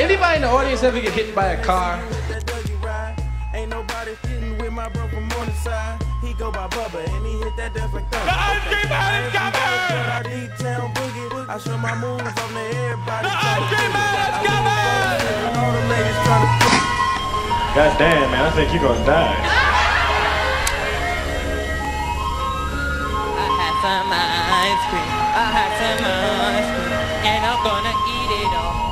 Anybody in the audience ever get hit by a car? Ain't nobody hitting with my bro from on the side. He go by Bubba and he hit that death like thunder. The OG man is coming! D-Town boogie. I show my moves on to everybody. The OG man is coming! All the ladies trying to God damn, man, I think you're gonna die. I had some ice cream. I had some ice cream. And I'm gonna eat it all.